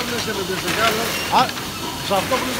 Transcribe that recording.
Yarın ne sebebi? Yarın. Hafta bunu